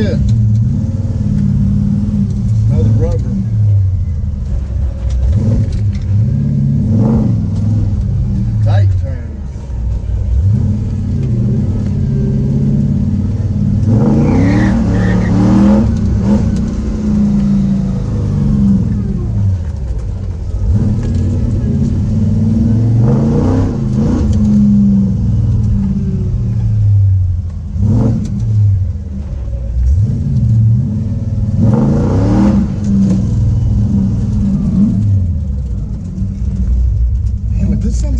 Yeah. сам